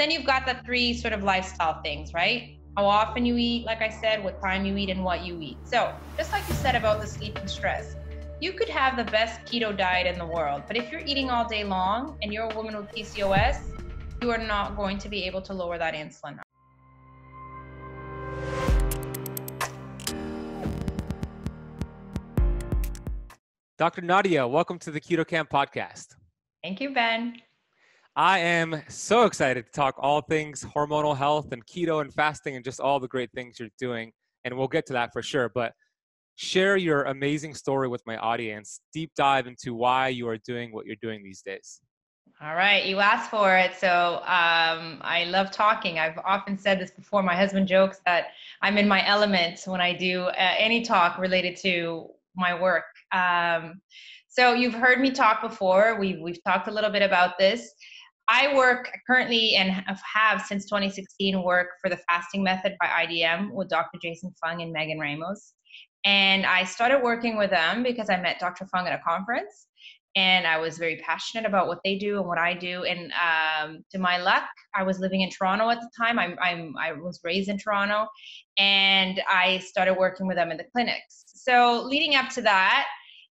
then you've got the three sort of lifestyle things, right? How often you eat, like I said, what time you eat, and what you eat. So, just like you said about the sleep and stress, you could have the best keto diet in the world, but if you're eating all day long and you're a woman with PCOS, you are not going to be able to lower that insulin. Dr. Nadia, welcome to the Keto Kamp podcast. Thank you, Ben. I am so excited to talk all things hormonal health and keto and fasting and just all the great things you're doing. And we'll get to that for sure. But share your amazing story with my audience. Deep dive into why you are doing what you're doing these days. All right, you asked for it. So um, I love talking. I've often said this before. My husband jokes that I'm in my element when I do uh, any talk related to my work. Um, so you've heard me talk before. We've, we've talked a little bit about this. I work currently and have since 2016 work for the fasting method by IDM with Dr. Jason Fung and Megan Ramos. And I started working with them because I met Dr. Fung at a conference and I was very passionate about what they do and what I do. And um, to my luck, I was living in Toronto at the time. I'm, I'm, I was raised in Toronto and I started working with them in the clinics. So leading up to that,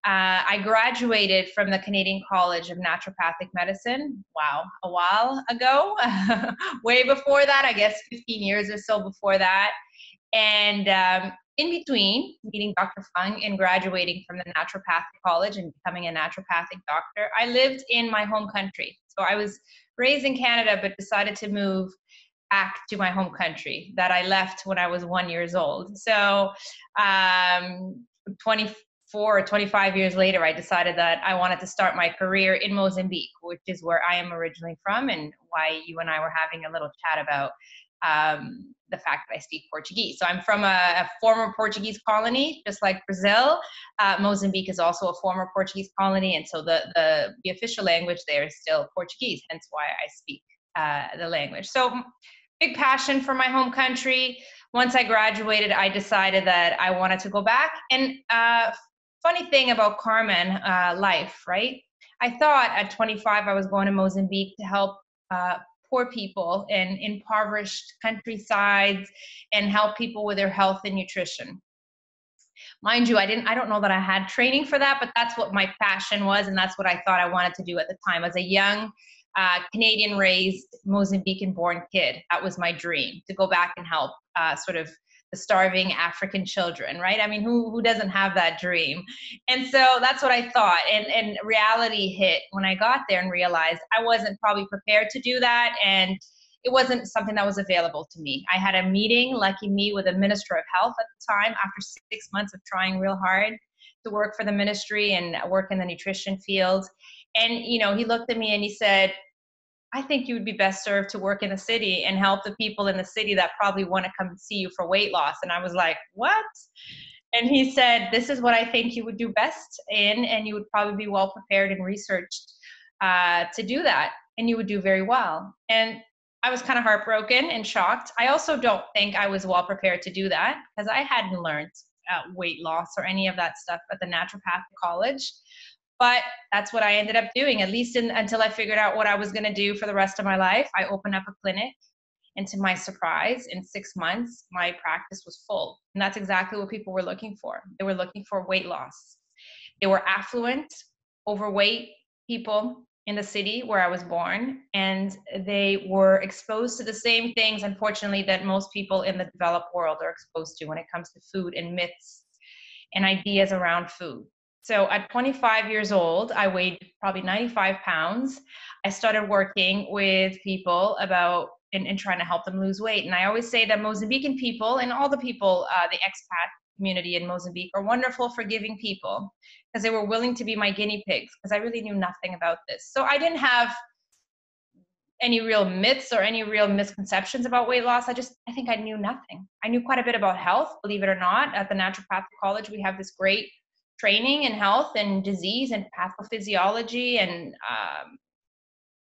uh, I graduated from the Canadian College of Naturopathic Medicine. Wow, a while ago, way before that, I guess 15 years or so before that. And um, in between meeting Dr. Fung and graduating from the naturopathic college and becoming a naturopathic doctor, I lived in my home country. So I was raised in Canada, but decided to move back to my home country that I left when I was one years old. So um, 24 or 25 years later, I decided that I wanted to start my career in Mozambique, which is where I am originally from and why you and I were having a little chat about um, the fact that I speak Portuguese. So I'm from a, a former Portuguese colony, just like Brazil. Uh, Mozambique is also a former Portuguese colony, and so the, the, the official language there is still Portuguese, hence why I speak uh, the language. So big passion for my home country. Once I graduated, I decided that I wanted to go back. And uh, funny thing about karma uh, life, right? I thought at 25 I was going to Mozambique to help uh, poor people in impoverished countrysides and help people with their health and nutrition mind you i didn't i don't know that i had training for that but that's what my passion was and that's what i thought i wanted to do at the time as a young uh, canadian raised mozambican born kid that was my dream to go back and help uh, sort of starving African children, right? I mean, who who doesn't have that dream? And so that's what I thought. And and reality hit when I got there and realized I wasn't probably prepared to do that and it wasn't something that was available to me. I had a meeting, lucky me, with a minister of health at the time after six months of trying real hard to work for the ministry and work in the nutrition field. And, you know, he looked at me and he said, I think you would be best served to work in the city and help the people in the city that probably want to come see you for weight loss. And I was like, what? And he said, this is what I think you would do best in, and you would probably be well prepared and researched uh, to do that, and you would do very well. And I was kind of heartbroken and shocked. I also don't think I was well prepared to do that because I hadn't learned uh, weight loss or any of that stuff at the naturopathic college but that's what I ended up doing, at least in, until I figured out what I was going to do for the rest of my life. I opened up a clinic, and to my surprise, in six months, my practice was full. And that's exactly what people were looking for. They were looking for weight loss. They were affluent, overweight people in the city where I was born, and they were exposed to the same things, unfortunately, that most people in the developed world are exposed to when it comes to food and myths and ideas around food. So at 25 years old, I weighed probably 95 pounds. I started working with people about and, and trying to help them lose weight. And I always say that Mozambican people and all the people, uh, the expat community in Mozambique, are wonderful, forgiving people because they were willing to be my guinea pigs because I really knew nothing about this. So I didn't have any real myths or any real misconceptions about weight loss. I just, I think I knew nothing. I knew quite a bit about health, believe it or not. At the Naturopathic College, we have this great training in health and disease and pathophysiology and um,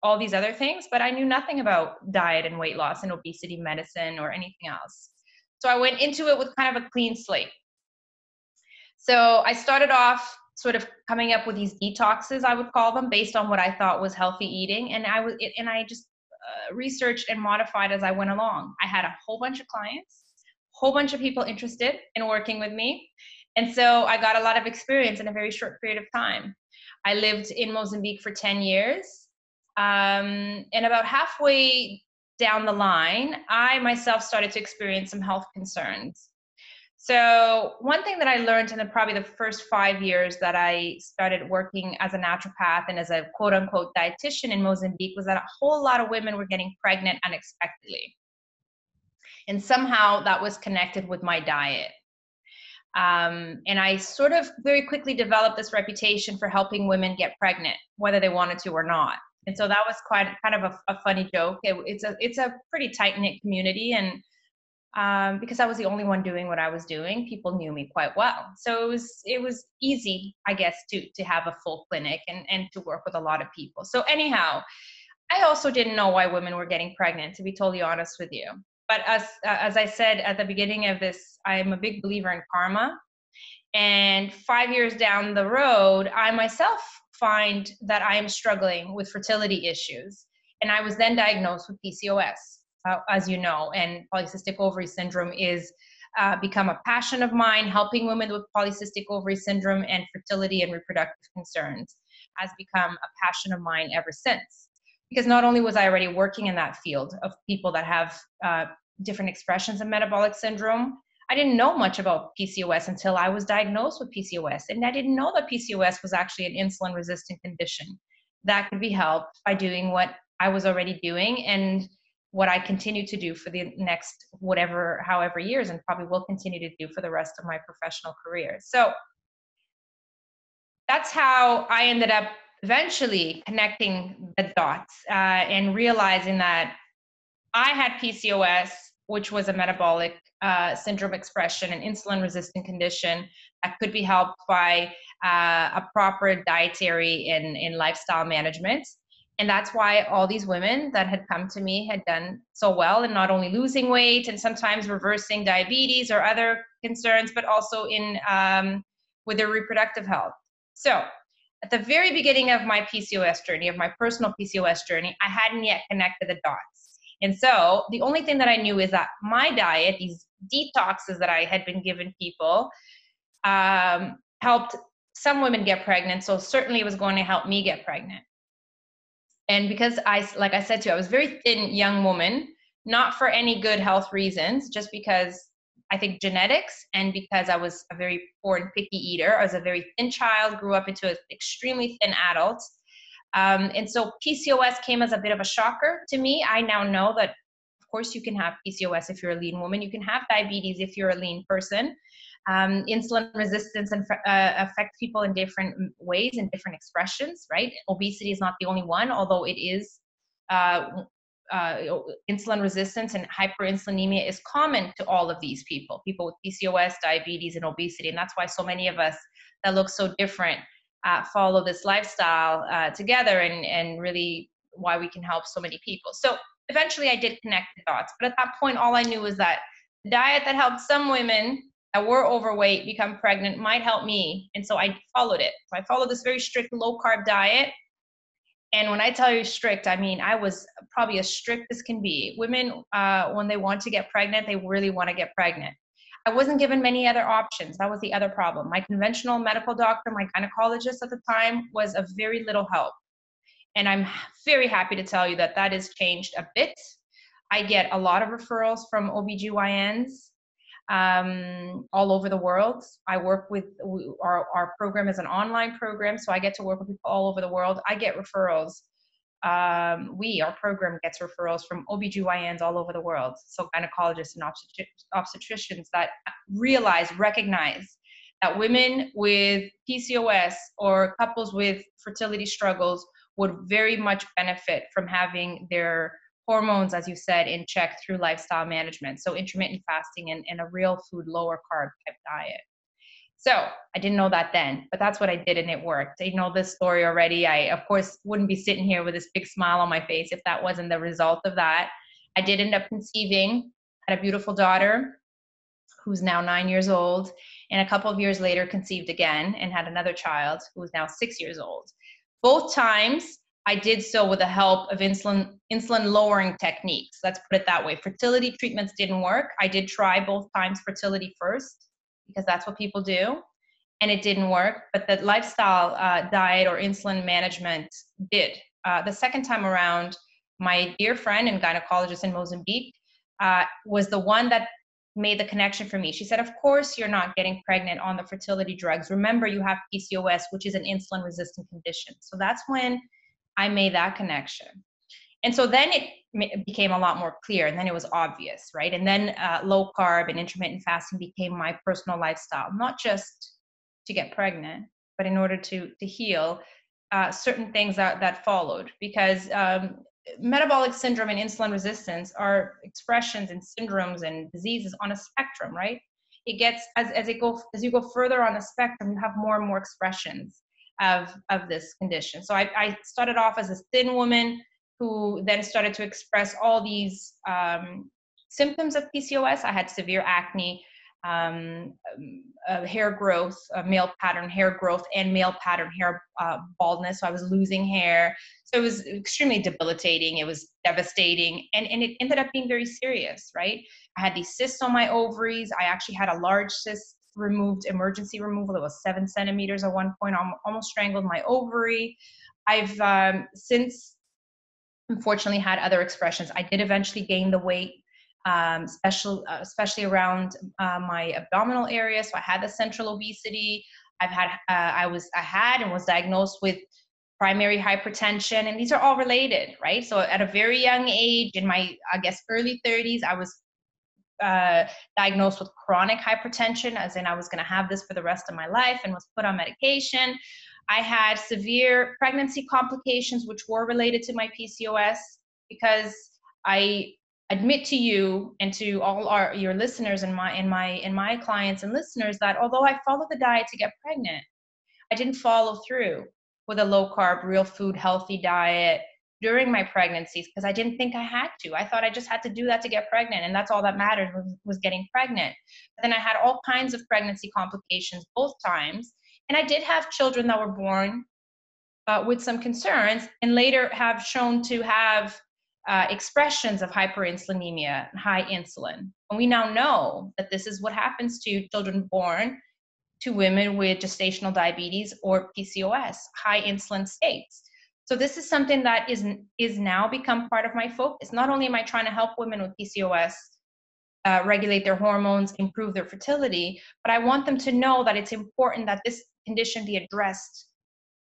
all these other things, but I knew nothing about diet and weight loss and obesity medicine or anything else. So I went into it with kind of a clean slate. So I started off sort of coming up with these detoxes, I would call them, based on what I thought was healthy eating, and I was, and I just uh, researched and modified as I went along. I had a whole bunch of clients, whole bunch of people interested in working with me. And so I got a lot of experience in a very short period of time. I lived in Mozambique for 10 years. Um, and about halfway down the line, I myself started to experience some health concerns. So, one thing that I learned in the, probably the first five years that I started working as a naturopath and as a quote unquote dietitian in Mozambique was that a whole lot of women were getting pregnant unexpectedly. And somehow that was connected with my diet. Um, and I sort of very quickly developed this reputation for helping women get pregnant, whether they wanted to or not. And so that was quite kind of a, a funny joke. It, it's a it's a pretty tight knit community, and um, because I was the only one doing what I was doing, people knew me quite well. So it was it was easy, I guess, to to have a full clinic and and to work with a lot of people. So anyhow, I also didn't know why women were getting pregnant, to be totally honest with you. But as as I said at the beginning of this, I'm a big believer in karma. And five years down the road, I myself find that I am struggling with fertility issues, and I was then diagnosed with PCOS uh, as you know, and polycystic ovary syndrome is uh, become a passion of mine. Helping women with polycystic ovary syndrome and fertility and reproductive concerns has become a passion of mine ever since. Because not only was I already working in that field of people that have uh, different expressions of metabolic syndrome, I didn't know much about PCOS until I was diagnosed with PCOS. And I didn't know that PCOS was actually an insulin resistant condition that could be helped by doing what I was already doing and what I continue to do for the next whatever, however years, and probably will continue to do for the rest of my professional career. So that's how I ended up eventually connecting the dots uh, and realizing that I had PCOS, which was a metabolic uh, syndrome expression, an insulin resistant condition that could be helped by uh, a proper dietary and, and lifestyle management. And that's why all these women that had come to me had done so well in not only losing weight and sometimes reversing diabetes or other concerns but also in um, with their reproductive health. So at the very beginning of my pcos journey of my personal pcos journey i hadn't yet connected the dots. And so the only thing that i knew is that my diet these detoxes that i had been given people um, helped some women get pregnant so certainly it was going to help me get pregnant. And because i like i said to you i was very thin young woman not for any good health reasons just because i think genetics and because i was a very poor and picky eater i was a very thin child grew up into an extremely thin adult um, and so pcos came as a bit of a shocker to me i now know that of course you can have pcos if you're a lean woman you can have diabetes if you're a lean person um, insulin resistance and, uh, affects people in different ways and different expressions, right? Obesity is not the only one, although it is. Uh, uh, insulin resistance and hyperinsulinemia is common to all of these people, people with PCOS, diabetes, and obesity. And that's why so many of us that look so different uh, follow this lifestyle uh, together and, and really why we can help so many people. So eventually I did connect the dots. But at that point, all I knew was that the diet that helped some women that were overweight become pregnant might help me. And so I followed it. So I followed this very strict low carb diet. And when I tell you strict, I mean, I was probably as strict as can be. Women, uh, when they want to get pregnant, they really want to get pregnant. I wasn't given many other options. That was the other problem. My conventional medical doctor, my gynecologist at the time, was of very little help. And I'm very happy to tell you that that has changed a bit. I get a lot of referrals from OBGYNs um, all over the world. I work with our, our program is an online program, so I get to work with people all over the world. I get referrals. Um, we, our program, gets referrals from OBGYNs all over the world. So gynecologists and obstetri- obstetricians that realize, recognize that women with PCOS or couples with fertility struggles would very much benefit from having their hormones, as you said, in check through lifestyle management. So intermittent fasting and, and a real food, lower carb type diet. So I didn't know that then, but that's what I did and it worked. You know this story already. I, of course, wouldn't be sitting here with this big smile on my face if that wasn't the result of that. I did end up conceiving, had a beautiful daughter who's now nine years old, and a couple of years later conceived again and had another child who is now six years old. Both times I did so with the help of insulin insulin lowering techniques. Let's put it that way. Fertility treatments didn't work. I did try both times fertility first because that's what people do, and it didn't work. But the lifestyle uh, diet or insulin management did. Uh, the second time around, my dear friend and gynecologist in Mozambique uh, was the one that made the connection for me. She said, Of course, you're not getting pregnant on the fertility drugs. Remember, you have PCOS, which is an insulin resistant condition. So that's when I made that connection. And so then it became a lot more clear, and then it was obvious, right? And then uh, low carb and intermittent fasting became my personal lifestyle, not just to get pregnant, but in order to to heal uh, certain things that that followed. Because um, metabolic syndrome and insulin resistance are expressions and syndromes and diseases on a spectrum, right? It gets as as it go as you go further on the spectrum, you have more and more expressions of of this condition. So I, I started off as a thin woman who then started to express all these um, symptoms of PCOS. I had severe acne, um, uh, hair growth, uh, male pattern hair growth, and male pattern hair uh, baldness. So I was losing hair. So it was extremely debilitating. It was devastating, and and it ended up being very serious. Right? I had these cysts on my ovaries. I actually had a large cyst removed, emergency removal. It was seven centimeters at one point. Almost strangled my ovary. I've um, since unfortunately had other expressions. I did eventually gain the weight um, special, uh, especially around uh, my abdominal area. So I had the central obesity. I've had, uh, I was, I had and was diagnosed with primary hypertension, and these are all related, right? So at a very young age, in my, I guess, early 30s, I was uh, diagnosed with chronic hypertension, as in I was going to have this for the rest of my life, and was put on medication. I had severe pregnancy complications, which were related to my PCOS, because I admit to you and to all our your listeners and my and my and my clients and listeners that although I followed the diet to get pregnant, I didn't follow through with a low carb, real food, healthy diet during my pregnancies because I didn't think I had to. I thought I just had to do that to get pregnant, and that's all that mattered was, was getting pregnant. But then I had all kinds of pregnancy complications both times, and I did have children that were born uh, with some concerns, and later have shown to have uh, expressions of hyperinsulinemia, and high insulin. And we now know that this is what happens to children born to women with gestational diabetes or PCOS, high insulin states. So this is something that is is now become part of my focus. Not only am I trying to help women with PCOS uh, regulate their hormones, improve their fertility, but I want them to know that it's important that this condition be addressed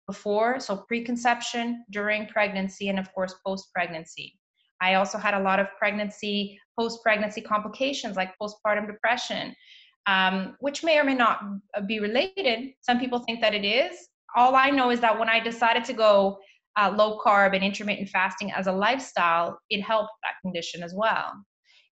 before, so preconception, during pregnancy, and of course post pregnancy. I also had a lot of pregnancy, post pregnancy complications like postpartum depression, um, which may or may not be related. Some people think that it is. All I know is that when I decided to go uh, low carb and intermittent fasting as a lifestyle, it helped that condition as well.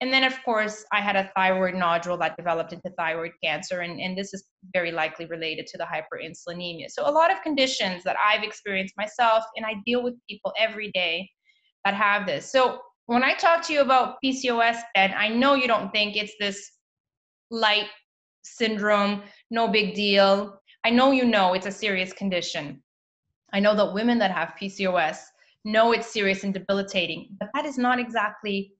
And then, of course, I had a thyroid nodule that developed into thyroid cancer, and, and this is very likely related to the hyperinsulinemia. So, a lot of conditions that I've experienced myself, and I deal with people every day that have this. So when I talk to you about PCOS, Ben, I know you don't think it's this light syndrome, no big deal. I know you know it's a serious condition. I know that women that have PCOS know it's serious and debilitating, but that is not exactly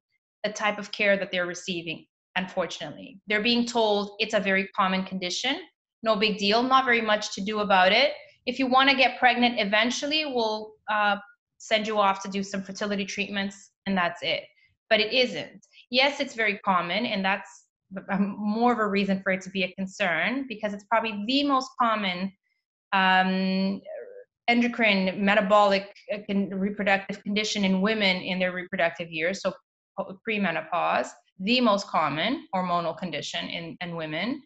the type of care that they're receiving, unfortunately. They're being told it's a very common condition, no big deal, not very much to do about it. If you want to get pregnant eventually, we'll uh, send you off to do some fertility treatments, and that's it. But it isn't. Yes, it's very common, and that's more of a reason for it to be a concern because it's probably the most common um, endocrine metabolic uh, reproductive condition in women in their reproductive years, so premenopause, the most common hormonal condition in, in women.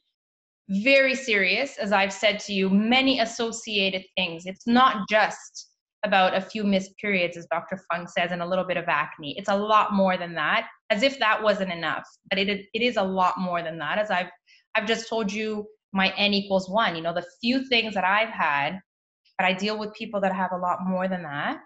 Very serious, as I've said to you, many associated things. It's not just about a few missed periods, as Dr. Fung says, and a little bit of acne. It's a lot more than that, as if that wasn't enough. But it, it is a lot more than that. As I've I've just told you my N equals one. You know, the few things that I've had, but I deal with people that have a lot more than that.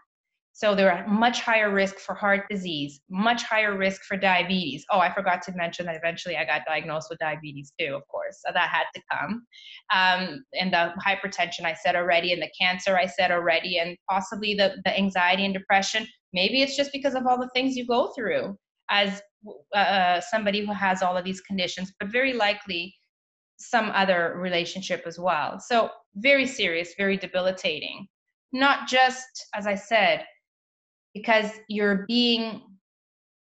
So they're at much higher risk for heart disease, much higher risk for diabetes. Oh, I forgot to mention that eventually I got diagnosed with diabetes too, of course. So that had to come. Um, and the hypertension I said already, and the cancer I said already, and possibly the, the anxiety and depression. Maybe it's just because of all the things you go through as uh, uh somebody who has all of these conditions, but very likely some other relationship as well. So very serious, very debilitating. Not just, as I said, because you're being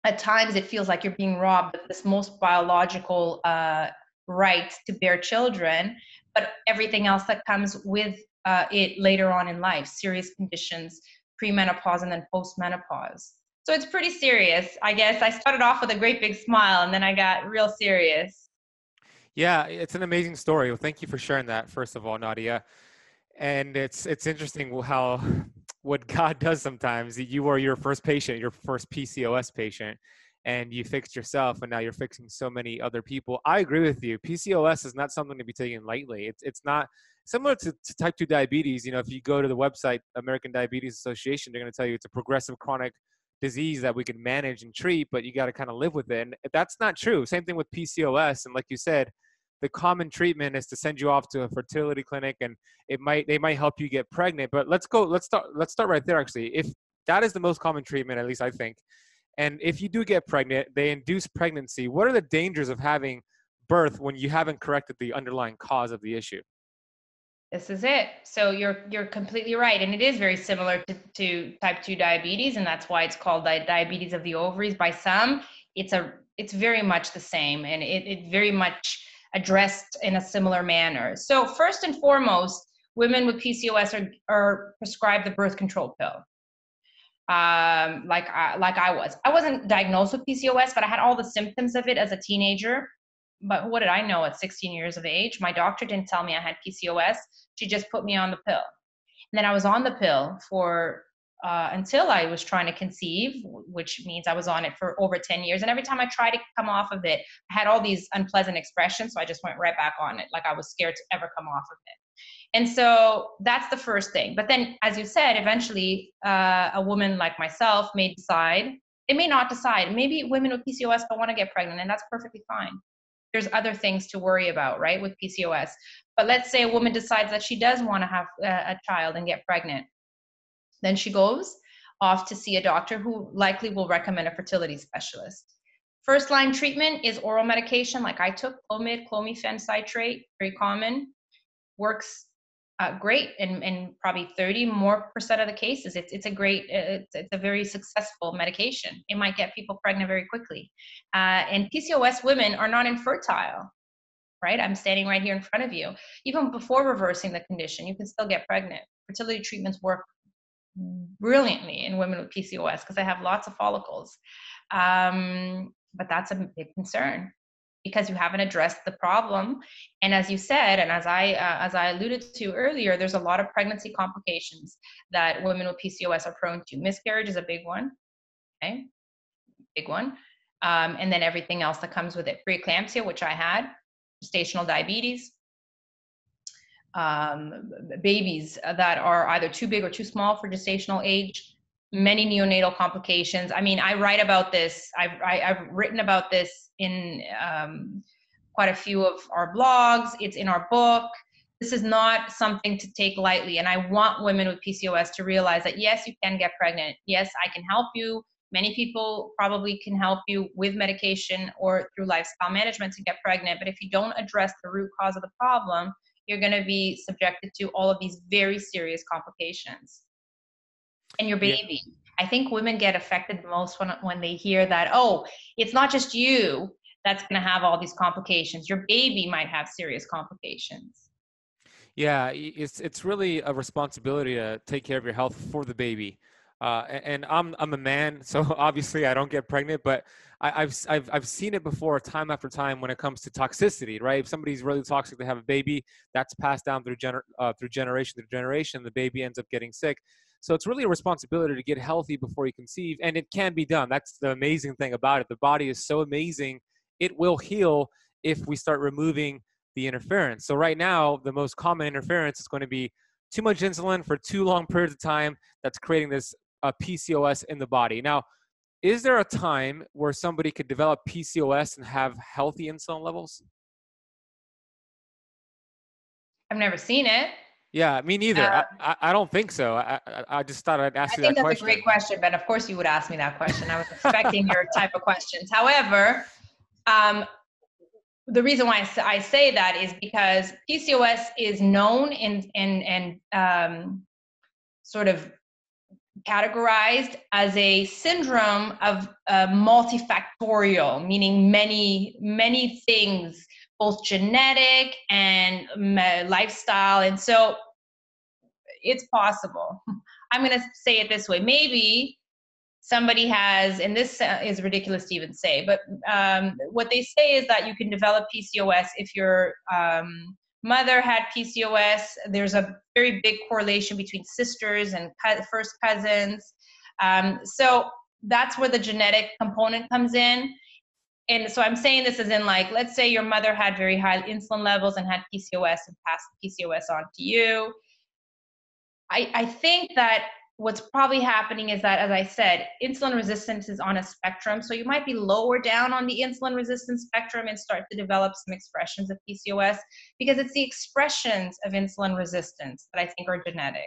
at times it feels like you're being robbed of this most biological uh, right to bear children but everything else that comes with uh, it later on in life serious conditions premenopause and then postmenopause so it's pretty serious i guess i started off with a great big smile and then i got real serious yeah it's an amazing story well thank you for sharing that first of all nadia and it's it's interesting how what God does sometimes. You were your first patient, your first PCOS patient, and you fixed yourself, and now you're fixing so many other people. I agree with you. PCOS is not something to be taken lightly. It's it's not similar to, to type 2 diabetes. You know, if you go to the website American Diabetes Association, they're going to tell you it's a progressive chronic disease that we can manage and treat, but you got to kind of live with it. And that's not true. Same thing with PCOS. And like you said, the common treatment is to send you off to a fertility clinic and it might they might help you get pregnant but let's go let's start let's start right there actually. If that is the most common treatment at least i think and if you do get pregnant they induce pregnancy what are the dangers of having birth when you haven't corrected the underlying cause of the issue? This is it. So you're you're completely right and it is very similar to, to type 2 diabetes and that's why it's called diabetes of the ovaries. By some it's a it's very much the same and it, it very much addressed in a similar manner. So, first and foremost, women with PCOS are, are prescribed the birth control pill. Um, like I, like I was. I wasn't diagnosed with PCOS, but I had all the symptoms of it as a teenager. But what did I know at 16 years of age? My doctor didn't tell me I had PCOS. She just put me on the pill. And then I was on the pill for uh, until I was trying to conceive, which means I was on it for over 10 years. And every time I tried to come off of it, I had all these unpleasant expressions. So I just went right back on it, like I was scared to ever come off of it. And so that's the first thing. But then, as you said, eventually uh, a woman like myself may decide, it may not decide. Maybe women with PCOS don't want to get pregnant, and that's perfectly fine. There's other things to worry about, right, with PCOS. But let's say a woman decides that she does want to have a, a child and get pregnant then she goes off to see a doctor who likely will recommend a fertility specialist. First line treatment is oral medication, like I took Clomid, clomiphene citrate, very common, works uh, great in, in probably 30 more percent of the cases. It's, it's a great, it's, it's a very successful medication. It might get people pregnant very quickly. Uh, and PCOS women are not infertile, right? I'm standing right here in front of you. Even before reversing the condition, you can still get pregnant. Fertility treatments work brilliantly in women with PCOS because they have lots of follicles. Um, but that's a big concern because you haven't addressed the problem. And as you said, and as I uh, as I alluded to earlier, there's a lot of pregnancy complications that women with PCOS are prone to. Miscarriage is a big one. Okay, big one. Um, and then everything else that comes with it: preeclampsia, which I had, gestational diabetes, um, babies that are either too big or too small for gestational age, many neonatal complications. I mean, I write about this. I've I, i have written about this in um, quite a few of our blogs. It's in our book. This is not something to take lightly, and I want women with PCOS to realize that yes, you can get pregnant. Yes, I can help you. Many people probably can help you with medication or through lifestyle management to get pregnant. But if you don't address the root cause of the problem, you're going to be subjected to all of these very serious complications. And your baby. Yeah. I think women get affected most when when they hear that, oh, it's not just you that's going to have all these complications. Your baby might have serious complications. Yeah, it's it's really a responsibility to take care of your health for the baby. Uh, and I'm I'm a man, so obviously I don't get pregnant, but I, have I've I've seen it before, time after time, when it comes to toxicity. Right? If somebody's really toxic, they have a baby, that's passed down through gener- uh, through generation through generation. The baby ends up getting sick. So it's really a responsibility to get healthy before you conceive, and it can be done. That's the amazing thing about it. The body is so amazing; it will heal if we start removing the interference. So right now, the most common interference is going to be too much insulin for too long periods of time. That's creating this uh, PCOS in the body. Now, is there a time where somebody could develop PCOS and have healthy insulin levels? I've never seen it. Yeah, me neither. I, I, don't think so. I, I, just thought I'd ask I you that question. I think that's a great question, but of course you would ask me that question. I was expecting your type of questions. However, um, the reason why I say that is because PCOS is known and and and um, sort of categorized as a syndrome of uh, multifactorial, meaning many many things, both genetic and lifestyle, and so it's possible. I'm going to say it this way: maybe somebody has, and this is ridiculous to even say, but um, what they say is that you can develop PCOS if your um, mother had PCOS. There's a very big correlation between sisters and first cousins. Um, so that's where the genetic component comes in. And so I'm saying this as in like, let's say your mother had very high insulin levels and had PCOS and passed PCOS on to you. I, I think that what's probably happening is that, as I said, insulin resistance is on a spectrum. So you might be lower down on the insulin resistance spectrum and start to develop some expressions of PCOS because it's the expressions of insulin resistance that I think are genetic.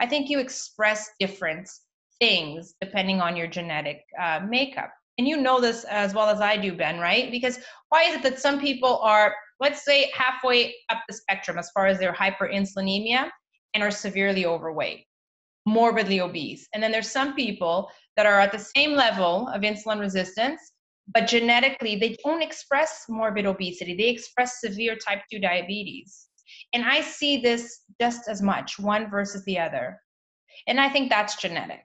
I think you express different things depending on your genetic uh, makeup. And you know this as well as I do, Ben, right? Because why is it that some people are, let's say, halfway up the spectrum as far as their hyperinsulinemia and are severely overweight? Morbidly obese. And then there's some people that are at the same level of insulin resistance, but genetically they don't express morbid obesity. They express severe type 2 diabetes. And I see this just as much, one versus the other. And I think that's genetic.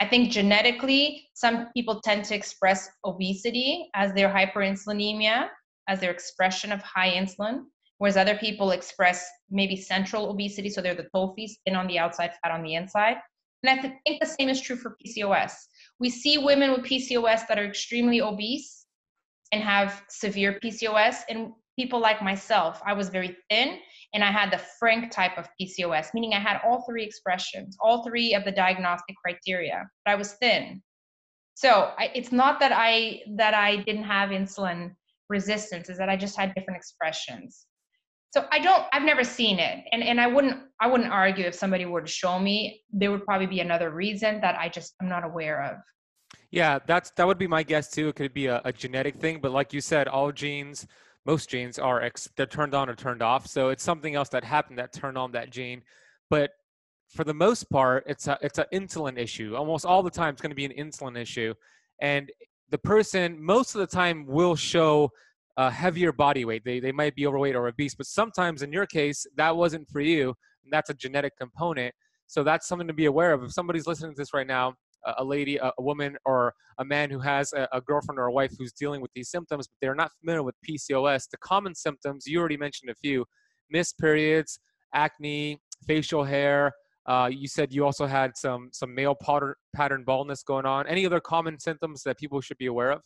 I think genetically, some people tend to express obesity as their hyperinsulinemia, as their expression of high insulin whereas other people express maybe central obesity, so they're the TOFIs, thin on the outside, fat on the inside. And I think the same is true for PCOS. We see women with PCOS that are extremely obese and have severe PCOS, and people like myself. I was very thin and I had the frank type of PCOS, meaning I had all three expressions, all three of the diagnostic criteria, but I was thin. So I, it's not that I that I didn't have insulin resistance, is that I just had different expressions so i don't i've never seen it. And and i wouldn't i wouldn't argue if somebody were to show me there would probably be another reason that i just i'm not aware of. Yeah that's that would be my guess too. It could be a, a genetic thing but like you said all genes most genes are ex, they're turned on or turned off. So it's something else that happened that turned on that gene. But for the most part it's a it's an insulin issue. Almost all the time it's going to be an insulin issue. And the person most of the time will show a heavier body weight. They, they might be overweight or obese, but sometimes in your case, that wasn't for you. And that's a genetic component. So that's something to be aware of. If somebody's listening to this right now, a lady, a woman, or a man who has a, girlfriend or a wife who's dealing with these symptoms, but they're not familiar with PCOS, the common symptoms, you already mentioned a few missed periods, acne, facial hair. Uh, you said you also had some some male pattern, pattern baldness going on. Any other common symptoms that people should be aware of?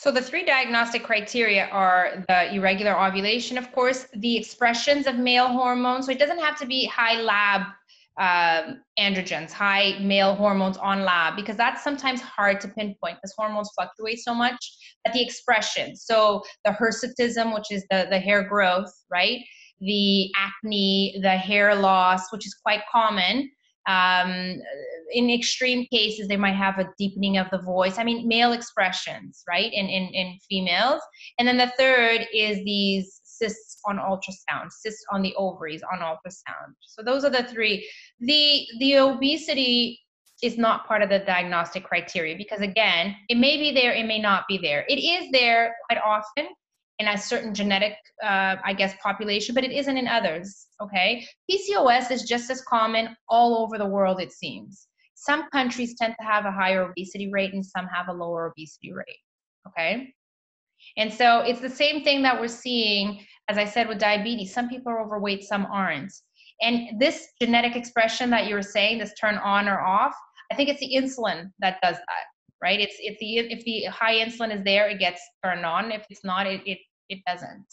So the three diagnostic criteria are the irregular ovulation, of course, the expressions of male hormones. So it doesn't have to be high lab uh, androgens, high male hormones on lab, because that's sometimes hard to pinpoint because hormones fluctuate so much. But the expression, so the hirsutism, which is the, the hair growth, right? The acne, the hair loss, which is quite common. Um, in extreme cases, they might have a deepening of the voice. I mean, male expressions, right, in, in, in females. And then the third is these cysts on ultrasound, cysts on the ovaries on ultrasound. So those are the three. The the obesity is not part of the diagnostic criteria because again, it may be there, it may not be there. It is there quite often, in a certain genetic, uh, I guess, population, but it isn't in others. Okay, PCOS is just as common all over the world, it seems. Some countries tend to have a higher obesity rate, and some have a lower obesity rate. Okay, and so it's the same thing that we're seeing, as I said, with diabetes. Some people are overweight, some aren't. And this genetic expression that you were saying, this turn on or off, I think it's the insulin that does that right? It's if the if the high insulin is there, it gets turned on. If it's not, it, it it doesn't.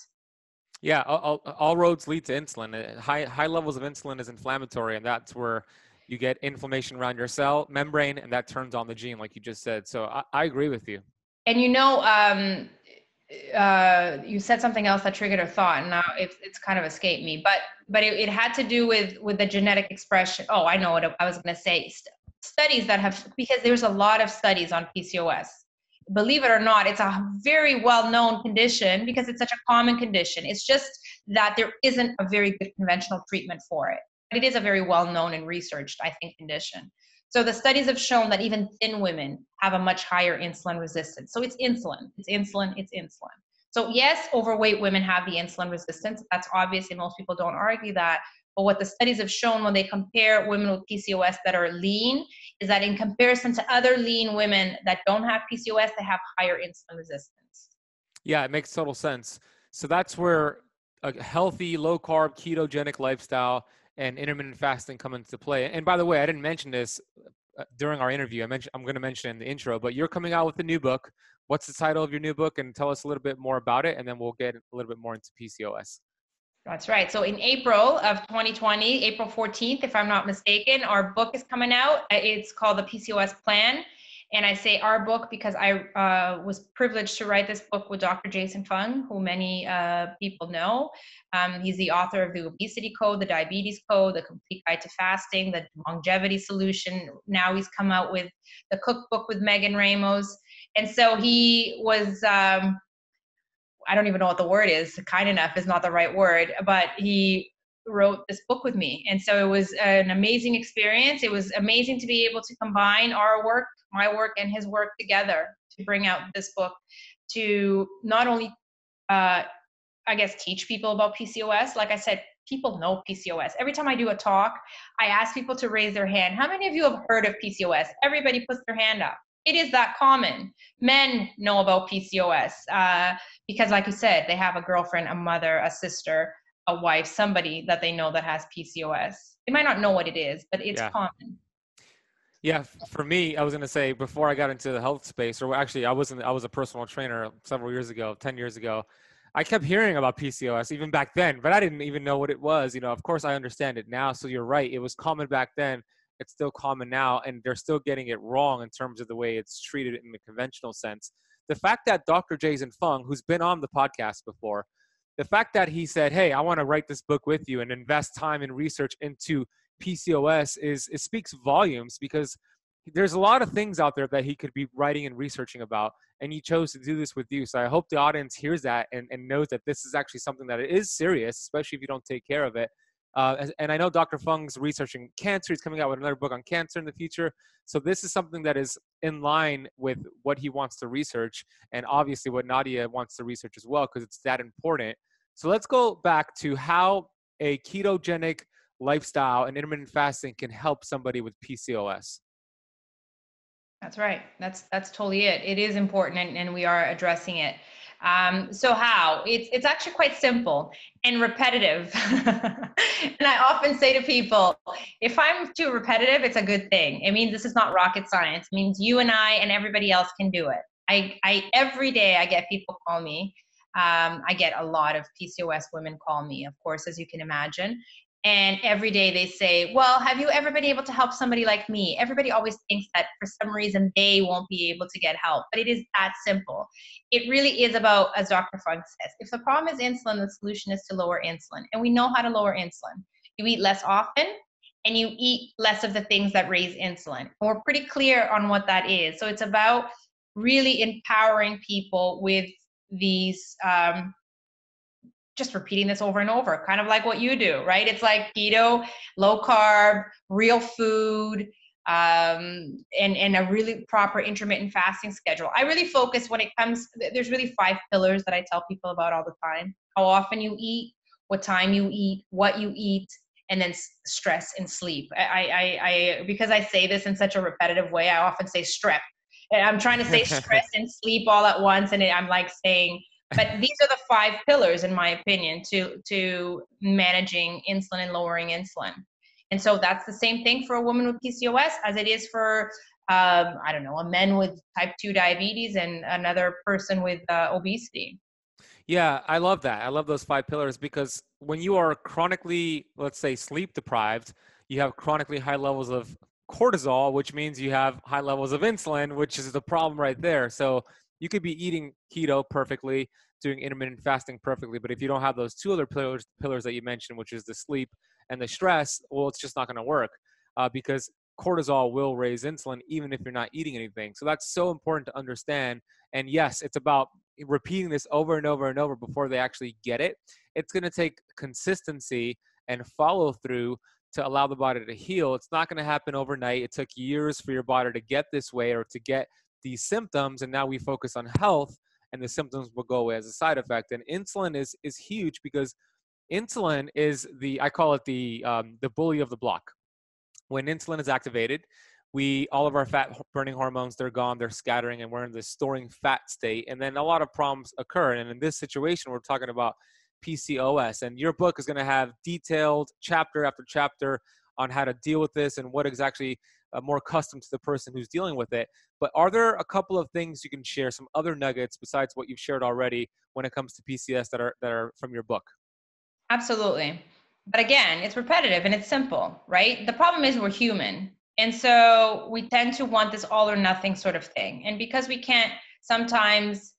Yeah, all, all, roads lead to insulin. Uh, high high levels of insulin is inflammatory, and that's where you get inflammation around your cell membrane, and that turns on the gene, like you just said. So I, I agree with you. And you know, um, uh, you said something else that triggered a thought, and now it's, it's kind of escaped me. But but it, it had to do with with the genetic expression. Oh, I know what I was going to say. St- studies that have because there's a lot of studies on PCOS. Believe it or not, it's a very well known condition because it's such a common condition. It's just that there isn't a very good conventional treatment for it. But it is a very well known and researched, I think, condition. So the studies have shown that even thin women have a much higher insulin resistance. So it's insulin, it's insulin, it's insulin. So yes, overweight women have the insulin resistance. That's obvious, and most people don't argue that. But what the studies have shown when they compare women with PCOS that are lean is that in comparison to other lean women that don't have PCOS, they have higher insulin resistance. Yeah, it makes total sense. So that's where a healthy, low carb, ketogenic lifestyle and intermittent fasting come into play. And by the way, I didn't mention this uh, during our interview. I mentioned I'm going to mention in the intro, but you're coming out with a new book. What's the title of your new book? And tell us a little bit more about it, and then we'll get a little bit more into PCOS. That's right. So in April of 2020, April 14th, if I'm not mistaken, our book is coming out. It's called The PCOS Plan. And I say our book because I uh, was privileged to write this book with Dr. Jason Fung, who many uh, people know. Um, he's the author of the Obesity Code, the Diabetes Code, the Complete Guide to Fasting, the Longevity Solution. Now he's come out with the cookbook with Megan Ramos. And so he was, um, I don't even know what the word is, kind enough is not the right word, but he wrote this book with me. And so it was an amazing experience. It was amazing to be able to combine our work, my work, and his work together to bring out this book to not only, uh, I guess, teach people about PCOS. Like I said, people know PCOS. Every time I do a talk, I ask people to raise their hand. How many of you have heard of PCOS? Everybody puts their hand up. It is that common. Men know about PCOS uh, because, like you said, they have a girlfriend, a mother, a sister, a wife, somebody that they know that has PCOS. They might not know what it is, but it's yeah. common. Yeah, for me, I was going to say before I got into the health space, or actually, I wasn't. I was a personal trainer several years ago, ten years ago. I kept hearing about PCOS even back then, but I didn't even know what it was. You know, of course, I understand it now. So you're right; it was common back then. It's still common now, and they're still getting it wrong in terms of the way it's treated in the conventional sense. The fact that Dr. Jason Fung, who's been on the podcast before, the fact that he said, "Hey, I want to write this book with you and invest time and research into PCOS," is it speaks volumes because there's a lot of things out there that he could be writing and researching about, and he chose to do this with you. So I hope the audience hears that and, and knows that this is actually something that is serious, especially if you don't take care of it. Uh, and I know Dr. Fung's researching cancer. He's coming out with another book on cancer in the future. So this is something that is in line with what he wants to research, and obviously what Nadia wants to research as well, because it's that important. So let's go back to how a ketogenic lifestyle and intermittent fasting can help somebody with PCOS. That's right. That's that's totally it. It is important, and, and we are addressing it. Um, so how? It's it's actually quite simple and repetitive. and I often say to people, if I'm too repetitive, it's a good thing. It means this is not rocket science. It means you and I and everybody else can do it. I, I every day I get people call me um, I get a lot of PCOS women call me, of course, as you can imagine. And every day they say, Well, have you ever been able to help somebody like me? Everybody always thinks that for some reason they won't be able to get help, but it is that simple. It really is about, as Dr. Fung says, if the problem is insulin, the solution is to lower insulin. And we know how to lower insulin. You eat less often and you eat less of the things that raise insulin. And we're pretty clear on what that is. So it's about really empowering people with these um, just repeating this over and over, kind of like what you do, right? It's like keto, low carb, real food, um, and, and a really proper intermittent fasting schedule. I really focus when it comes, there's really five pillars that I tell people about all the time how often you eat, what time you eat, what you eat, and then stress and sleep. I, I, I, because I say this in such a repetitive way, I often say strep I'm trying to say stress and sleep all at once, and I'm like saying, but these are the five pillars, in my opinion, to to managing insulin and lowering insulin. And so that's the same thing for a woman with PCOS as it is for um, I don't know a man with type two diabetes and another person with uh, obesity. Yeah, I love that. I love those five pillars because when you are chronically, let's say, sleep deprived, you have chronically high levels of cortisol, which means you have high levels of insulin, which is the problem right there. So you could be eating keto perfectly, doing intermittent fasting perfectly, but if you don't have those two other pillars, pillars that you mentioned, which is the sleep and the stress, well, it's just not going to work uh, because cortisol will raise insulin even if you're not eating anything. So that's so important to understand. And yes, it's about repeating this over and over and over before they actually get it. It's going to take consistency and follow through to allow the body to heal. It's not going to happen overnight. It took years for your body to get this way or to get these symptoms. And now we focus on health and the symptoms will go away as a side effect. And insulin is, is huge because insulin is the, I call it the, um, the bully of the block. When insulin is activated, we all of our fat burning hormones they're gone they're scattering and we're in this storing fat state and then a lot of problems occur and in this situation we're talking about pcos and your book is going to have detailed chapter after chapter on how to deal with this and what exactly uh, more custom to the person who's dealing with it. But are there a couple of things you can share some other nuggets besides what you've shared already when it comes to pcos that are that are from your book? Absolutely. But again it's repetitive and it's simple right? The problem is we're human. And so we tend to want this all or nothing sort of thing. And because we can't sometimes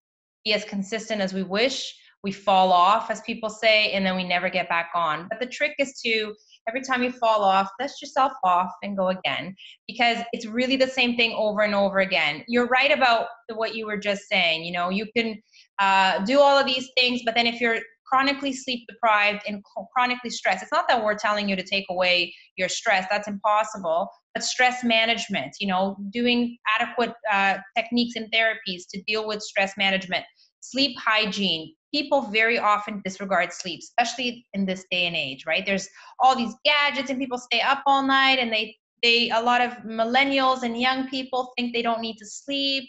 be as consistent as we wish, we fall off, as people say, and then we never get back on. But the trick is to every time you fall off, dust yourself off and go again because it's really the same thing over and over again. You're right about what you were just saying. You know, you can uh, do all of these things, but then if you're chronically sleep deprived and chronically stressed, it's not that we're telling you to take away your stress, that's impossible but stress management, you know, doing adequate uh, techniques and therapies to deal with stress management, sleep hygiene. People very often disregard sleep, especially in this day and age, right? There's all these gadgets and people stay up all night and they they a lot of millennials and young people think they don't need to sleep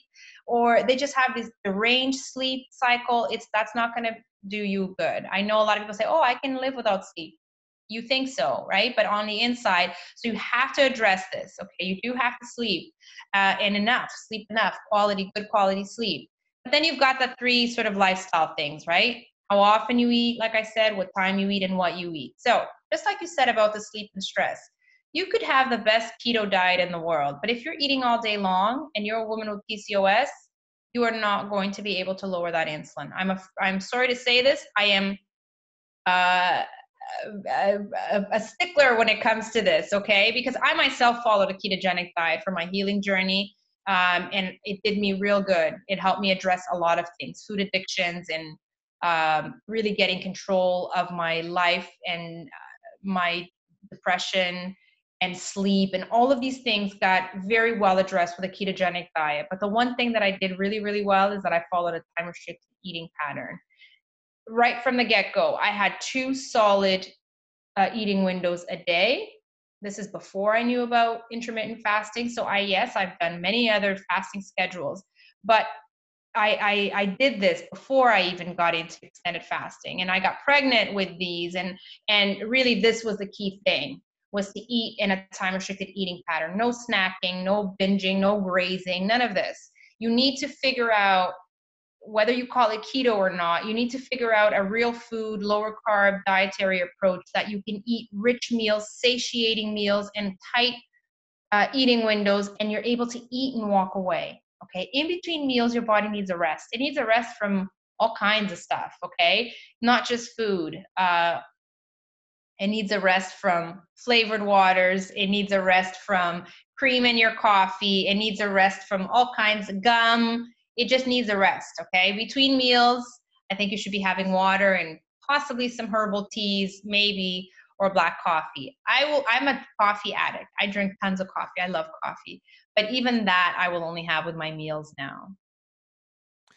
or they just have this deranged sleep cycle it's that's not going to do you good i know a lot of people say oh i can live without sleep you think so, right? But on the inside, so you have to address this. Okay, you do have to sleep uh, and enough, sleep enough, quality, good quality sleep. Then you've got the three sort of lifestyle things, right? How often you eat, like I said, what time you eat, and what you eat. So just like you said about the sleep and stress, you could have the best keto diet in the world, but if you're eating all day long and you're a woman with PCOS, you are not going to be able to lower that insulin. I'm a, I'm sorry to say this. I am uh, a, a, stickler when it comes to this, okay? Because I myself followed a ketogenic diet for my healing journey, um, and it did me real good. It helped me address a lot of things, food addictions, and um, really getting control of my life and uh, my depression and sleep and all of these things got very well addressed with a ketogenic diet. But the one thing that I did really, really well is that I followed a time restricted eating pattern right from the get go, I had two solid uh, eating windows a day. This is before I knew about intermittent fasting. So I yes, I've done many other fasting schedules, but I, I, I did this before I even got into extended fasting, and I got pregnant with these, and and really this was the key thing was to eat in a time restricted eating pattern. No snacking, no binging, no grazing, none of this. You need to figure out whether you call it keto or not, you need to figure out a real food, lower carb dietary approach that you can eat rich meals, satiating meals, and tight uh, eating windows, and you're able to eat and walk away. Okay. In between meals, your body needs a rest. It needs a rest from all kinds of stuff. Okay. Not just food. Uh, it needs a rest from flavored waters. It needs a rest from cream in your coffee. It needs a rest from all kinds of gum it just needs a rest, okay? Between meals, I think you should be having water and possibly some herbal teas, maybe, or black coffee. I will I'm a coffee addict. I drink tons of coffee. I love coffee. But even that I will only have with my meals now.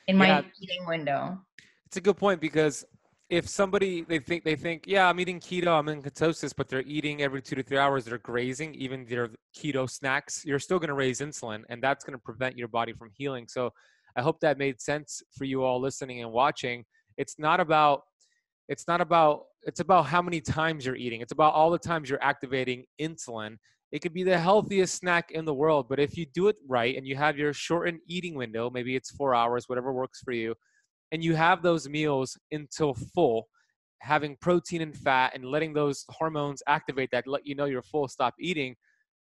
In my yeah, eating window. It's a good point because if somebody they think they think yeah i'm eating keto i'm in ketosis but they're eating every two to three hours they're grazing even their keto snacks you're still going to raise insulin and that's going to prevent your body from healing so I hope that made sense for you all listening and watching. It's not about it's not about it's about how many times you're eating. It's about all the times you're activating insulin. It could be the healthiest snack in the world, but if you do it right and you have your shortened eating window, maybe it's 4 hours, whatever works for you, and you have those meals until full, having protein and fat and letting those hormones activate that let you know you're full stop eating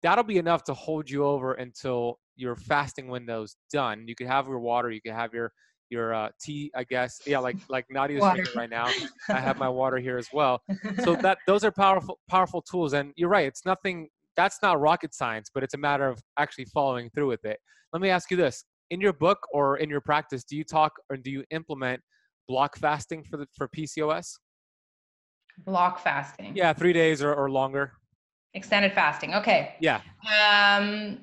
that'll be enough to hold you over until your fasting window's done you could have your water you could have your your uh, tea i guess yeah like like nadia's water. drinking right now i have my water here as well so that those are powerful powerful tools and you're right it's nothing that's not rocket science but it's a matter of actually following through with it let me ask you this in your book or in your practice do you talk or do you implement block fasting for the for PCOS? Block fasting. Yeah, three days or, or longer. Extended fasting. Okay. Yeah. Um,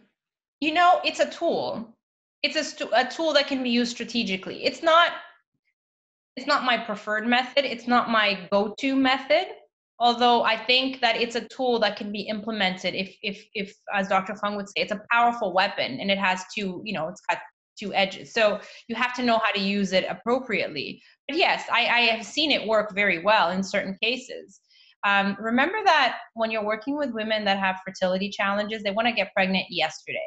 you know, it's a tool. It's a, a tool that can be used strategically. It's not. It's not my preferred method. It's not my go-to method. Although I think that it's a tool that can be implemented if, if, if, as Dr. Fung would say, it's a powerful weapon and it has two, you know, it's got two edges. So you have to know how to use it appropriately. But yes, I, I have seen it work very well in certain cases. Um, remember that when you're working with women that have fertility challenges, they want to get pregnant yesterday.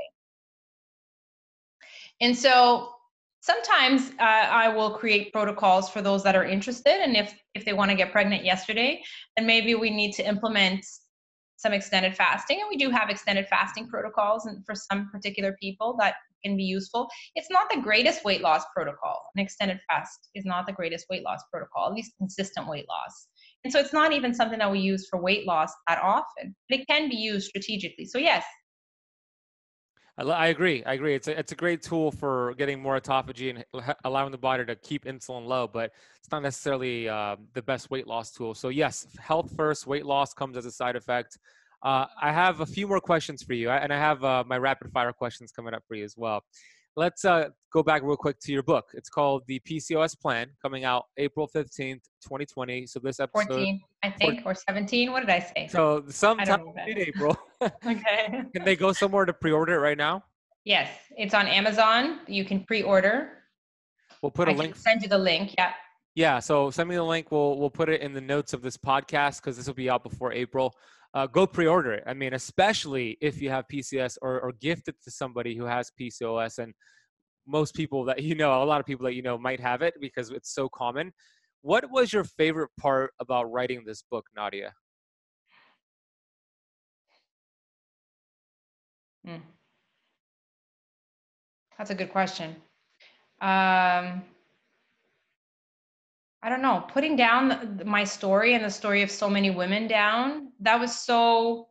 And so sometimes uh, I will create protocols for those that are interested. And if, if they want to get pregnant yesterday, then maybe we need to implement some extended fasting. And we do have extended fasting protocols and for some particular people that can be useful. It's not the greatest weight loss protocol. An extended fast is not the greatest weight loss protocol, at least consistent weight loss. And so it's not even something that we use for weight loss that often, but it can be used strategically. So, yes. I agree. I agree. It's a, it's a great tool for getting more autophagy and allowing the body to keep insulin low, but it's not necessarily uh, the best weight loss tool. So, yes, health first, weight loss comes as a side effect. Uh, I have a few more questions for you, and I have uh, my rapid fire questions coming up for you as well. Let's uh, go back real quick to your book. It's called The PCOS Plan, coming out April 15th, 2020. So this episode. 14, I think, 14. or 17. What did I say? So sometime in April. okay. Can they go somewhere to pre order it right now? Yes, it's on Amazon. You can pre order. We'll put a I link. Send you the link. Yeah. Yeah, so send me the link. We'll we'll put it in the notes of this podcast because this will be out before April uh, go pre-order it. I mean, especially if you have PCOS or, or gift it to somebody who has PCOS, and most people that you know, a lot of people that you know might have it because it's so common. What was your favorite part about writing this book, Nadia? Hmm. That's a good question. Um, I don't know, putting down my story and the story of so many women down, that was so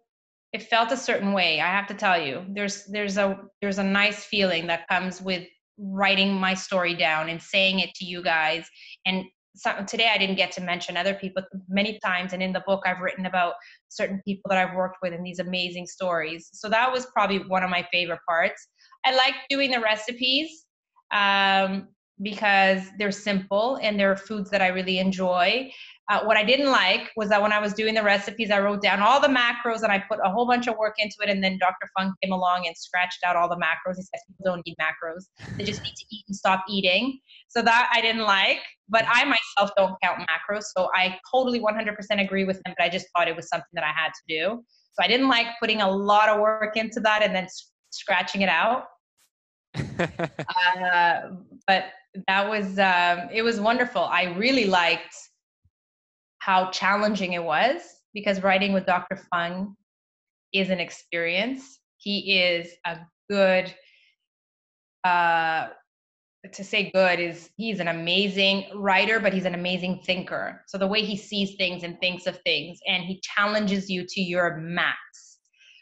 it felt a certain way. I have to tell you. There's there's a there's a nice feeling that comes with writing my story down and saying it to you guys and so, today I didn't get to mention other people many times, and in the book I've written about certain people that I've worked with and these amazing stories. So that was probably one of my favorite parts. I like doing the recipes. Um, because they're simple and they're foods that I really enjoy. Uh, what I didn't like was that when I was doing the recipes, I wrote down all the macros and I put a whole bunch of work into it. And then Dr. Fung came along and scratched out all the macros. He says people don't need macros; they just need to eat and stop eating. So that I didn't like. But I myself don't count macros, so I totally 100% agree with him. But I just thought it was something that I had to do. So I didn't like putting a lot of work into that and then scratching it out. uh, but that was um, it was wonderful. I really liked how challenging it was because writing with Dr. Fung is an experience. He is a good uh, to say good is he's an amazing writer, but he's an amazing thinker. So the way he sees things and thinks of things, and he challenges you to your max.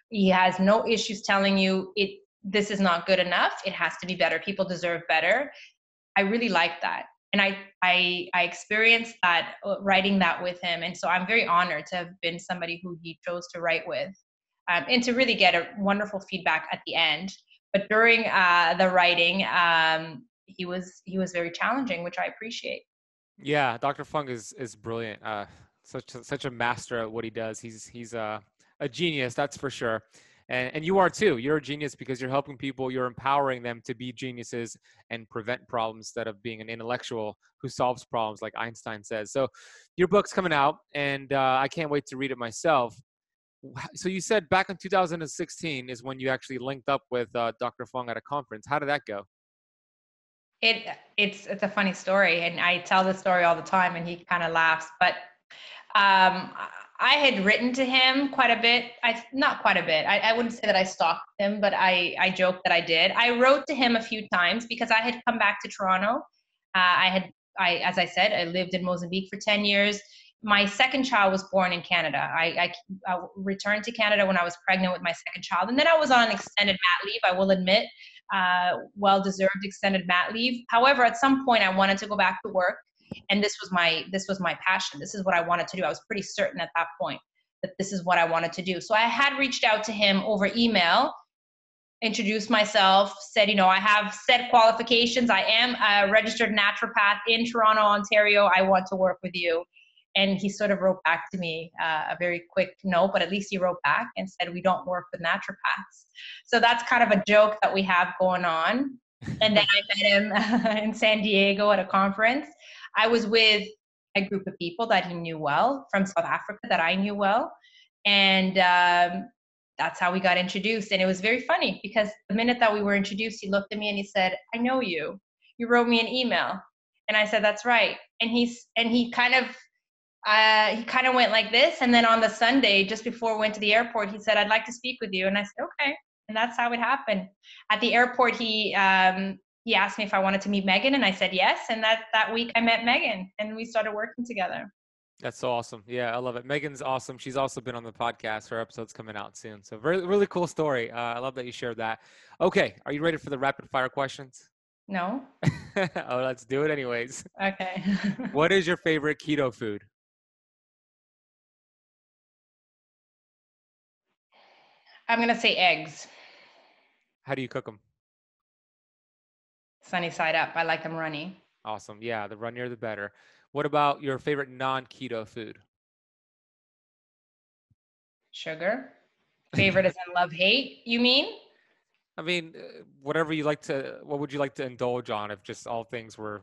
He has no issues telling you it this is not good enough. It has to be better. People deserve better. I really like that. And I, I, I experienced that uh, writing that with him. And so I'm very honored to have been somebody who he chose to write with um, and to really get a wonderful feedback at the end. But during uh, the writing, um, he was he was very challenging, which I appreciate. Yeah, Dr. Fung is is brilliant. Uh, such a, such a master at what he does. He's he's a a genius, that's for sure and, and you are too. You're a genius because you're helping people. You're empowering them to be geniuses and prevent problems instead of being an intellectual who solves problems like einstein says. So your book's coming out and uh, i can't wait to read it myself. So you said back in 2016 is when you actually linked up with uh, dr fung at a conference. How did that go? It it's it's a funny story and i tell the story all the time and he kind of laughs. But Um, I had written to him quite a bit. I not quite a bit. I, I wouldn't say that I stalked him, but I I joked that I did. I wrote to him a few times because I had come back to Toronto. Uh, I had I as I said I lived in Mozambique for ten years. My second child was born in Canada. I, I, I returned to Canada when I was pregnant with my second child, and then I was on extended mat leave. I will admit, uh, well deserved extended mat leave. However, at some point, I wanted to go back to work and this was my this was my passion. This is what i wanted to do. I was pretty certain at that point that this is what i wanted to do. So i had reached out to him over email introduced myself said you know i have set qualifications. I am a registered naturopath in toronto ontario. I want to work with you. And he sort of wrote back to me uh, a very quick note but at least he wrote back and said we don't work with naturopaths. So that's kind of a joke that we have going on. And then i met him in san diego at a conference I was with a group of people that he knew well from South Africa that I knew well. And um, that's how we got introduced. And it was very funny because the minute that we were introduced, he looked at me and he said, I know you. You wrote me an email. And I said, That's right. And he's and he kind of uh, he kind of went like this. And then on the Sunday, just before we went to the airport, he said, I'd like to speak with you. And I said, Okay. And that's how it happened. At the airport, he um, he asked me if I wanted to meet Megan, and I said yes. And that that week I met Megan, and we started working together. That's so awesome. Yeah, I love it. Megan's awesome. She's also been on the podcast. Her episode's coming out soon. So very really cool story. Uh, I love that you shared that. Okay, are you ready for the rapid fire questions? No. oh, let's do it anyways. Okay. what is your favorite keto food? I'm gonna say eggs. How do you cook them? Sunny side up. I like them runny. Awesome. Yeah, the runnier the better. What about your favorite non-keto food? Sugar. Favorite is in love hate, you mean? I mean, uh, whatever you like to what would you like to indulge on if just all things were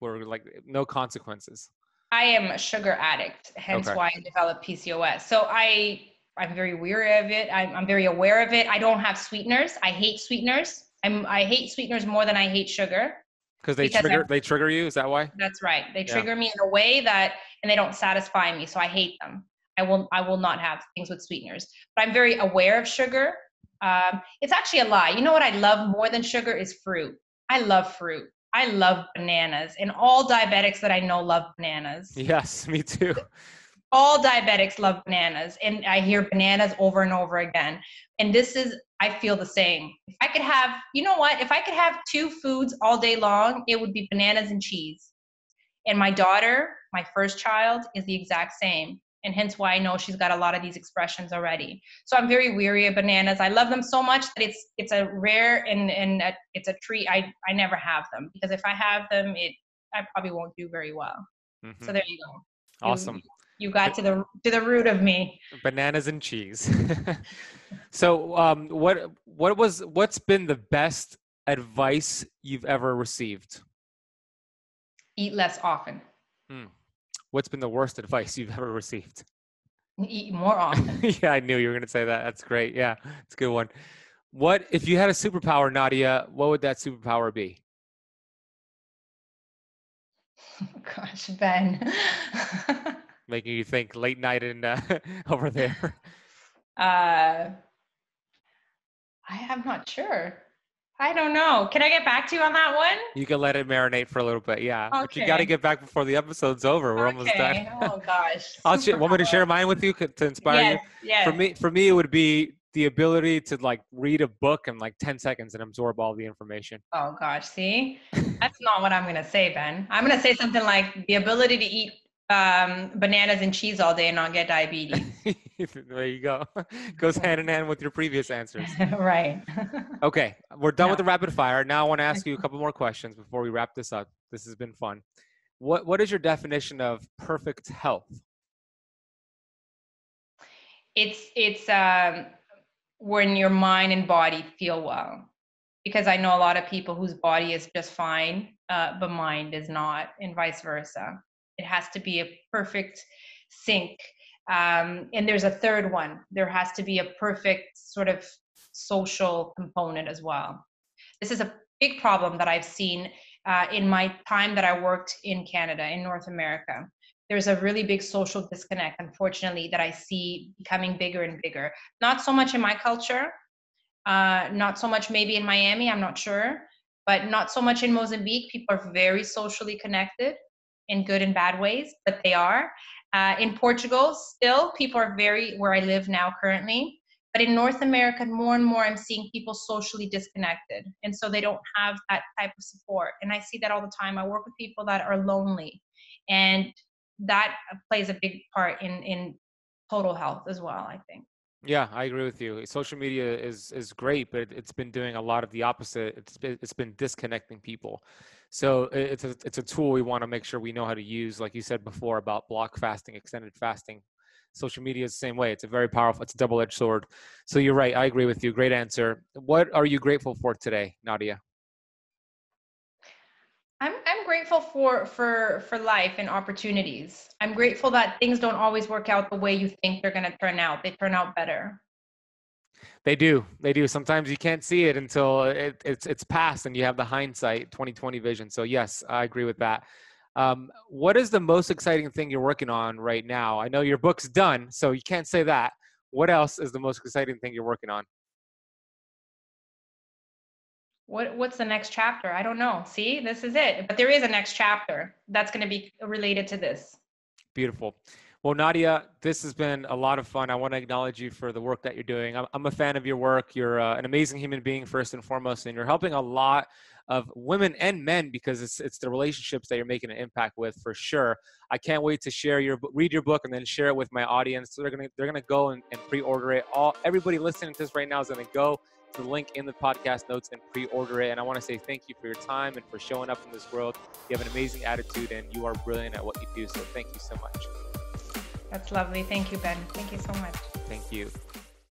were like no consequences? I am a sugar addict, hence okay. why I developed PCOS. So I I'm very weary of it. I'm, I'm very aware of it. I don't have sweeteners. I hate sweeteners. I'm I hate sweeteners more than I hate sugar. Because they trigger I'm, they trigger you. Is that why? That's right. They trigger me in a way that and they don't satisfy me, so I hate them. I will I will not have things with sweeteners. But I'm very aware of sugar. Um, it's actually a lie. You know what I love more than sugar is fruit. I love fruit. I love bananas, and all diabetics that I know love bananas. Yes, me too. All diabetics love bananas, and I hear bananas over and over again. And this is I feel the same. If I could have, you know what? If I could have two foods all day long, it would be bananas and cheese. And my daughter, my first child, is the exact same. And hence why I know she's got a lot of these expressions already. So I'm very weary of bananas. I love them so much that it's it's a rare and and a, it's a treat. I I never have them because if I have them, it I probably won't do very well. Mm-hmm. So there you go. Awesome. You, got to the to the root of me. Bananas and cheese. so, um, what what was what's been the best advice you've ever received? Eat less often. Hmm. What's been the worst advice you've ever received? Eat more often. yeah, I knew you were going to say that. That's great. Yeah, it's a good one. What if you had a superpower, Nadia? What would that superpower be? Gosh, Ben making you think late night and uh, over there? Uh, I am not sure. I don't know. Can I get back to you on that one? You can let it marinate for a little bit, yeah. Okay. But you got to get back before the episode's over. We're okay. almost done. oh gosh. I'll sh- want me to share mine with you to inspire yes, you? Yes. For me, for me, it would be the ability to like read a book in like 10 seconds and absorb all the information. Oh gosh, see? That's not what I'm going to say, Ben. I'm going to say something like the ability to eat um, bananas and cheese all day and not get diabetes. there you go. Goes hand in hand with your previous answers. right. okay, we're done no. with the rapid fire. Now I want to ask you a couple more questions before we wrap this up. This has been fun. What What is your definition of perfect health? It's it's um, when your mind and body feel well. Because I know a lot of people whose body is just fine, uh, but mind is not, and vice versa it has to be a perfect sync um, and there's a third one. There has to be a perfect sort of social component as well. This is a big problem that i've seen uh, in my time that i worked in canada in north america. There's a really big social disconnect, unfortunately, that I see becoming bigger and bigger. Not so much in my culture, uh, not so much maybe in Miami, I'm not sure, but not so much in Mozambique. People are very socially connected in good and bad ways, but they are. Uh, in Portugal, still, people are very, where I live now currently, but in North America, more and more, I'm seeing people socially disconnected. And so they don't have that type of support. And I see that all the time. I work with people that are lonely. And that plays a big part in, in total health as well, I think. Yeah, I agree with you. Social media is is great, but it's been doing a lot of the opposite. It's been it's been disconnecting people. So it's a it's a tool we want to make sure we know how to use. Like you said before about block fasting, extended fasting. Social media is the same way. It's a very powerful. It's a double edged sword. So you're right. I agree with you. Great answer. What are you grateful for today, Nadia? I'm I'm grateful for for for life and opportunities. I'm grateful that things don't always work out the way you think they're going to turn out. They turn out better. They do. They do. Sometimes you can't see it until it, it's it's past and you have the hindsight 2020 vision. So yes, I agree with that. Um, what is the most exciting thing you're working on right now? I know your book's done, so you can't say that. What else is the most exciting thing you're working on? What what's the next chapter? I don't know. See this is it. But there is a next chapter that's going to be related to this. Beautiful. Well nadia this has been a lot of fun. I want to acknowledge you for the work that you're doing. I'm, I'm a fan of your work. You're uh, an amazing human being first and foremost and you're helping a lot of women and men because it's it's the relationships that you're making an impact with for sure. I can't wait to share your read your book and then share it with my audience. So they're gonna they're gonna go and, and pre-order it. All everybody listening to this right now is gonna go to the link in the podcast notes and pre-order it. And I want to say thank you for your time and for showing up in this world. You have an amazing attitude and you are brilliant at what you do. So thank you so much. That's lovely. Thank you, Ben. Thank you so much. Thank you.